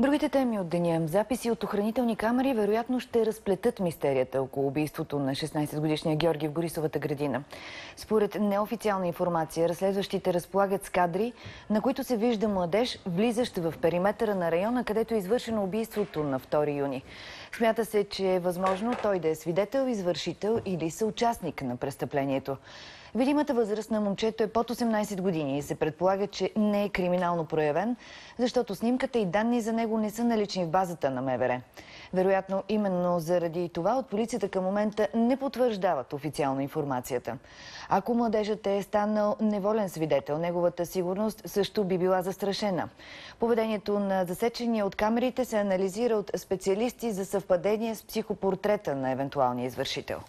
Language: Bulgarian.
Другите теми от деня. Записи от охранителни камери вероятно ще разплетат мистерията около убийството на 16-годишния Георги в Горисовата градина. Според неофициална информация, разследващите разполагат с кадри, на които се вижда младеж, влизащ в периметъра на района, където е извършено убийството на 2 юни. Смята се, че е възможно той да е свидетел, извършител или съучастник на престъплението. Видимата възраст на момчето е под 18 години и се предполага, че не е криминално проявен, защото снимката и данни за него не са налични в базата на МВР. Вероятно, именно заради това от полицията към момента не потвърждават официално информацията. Ако младежът е станал неволен свидетел, неговата сигурност също би била застрашена. Поведението на засечения от камерите се анализира от специалисти за съвпадение с психопортрета на евентуалния извършител.